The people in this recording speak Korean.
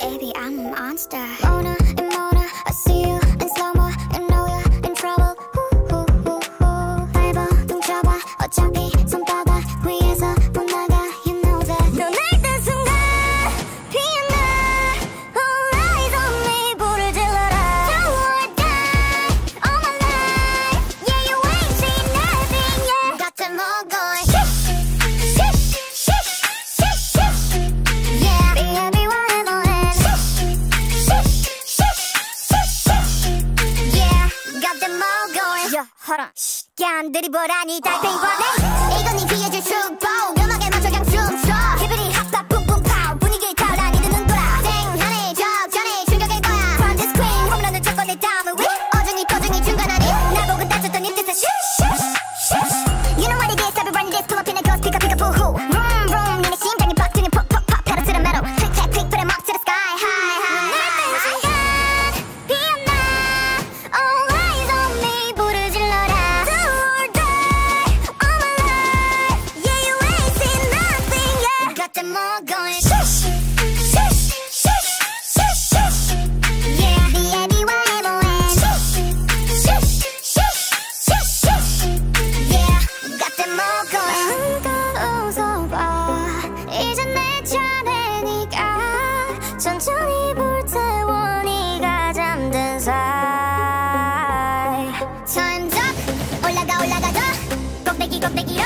Baby, I'm a monster. Mona and Mona, I see you in slow mo. You know you're in trouble. 후후후후. 밟아, 뭉쳐봐. 어차피 야, 허라. 깐들이 보라니 달팽이 보내. 이건 네 귀에 줄 축복. All going. Shush, shush, shush, shush, shush. Yeah, be everywhere, everywhere. Shush, shush, shush, shush, shush. Yeah, got them all going. 한가로워서 봐. 이제 내 차례니까 천천히 불태워 네가 잠든 사이. Time's up. 올라가 올라가 더 꼭대기 꼭대기로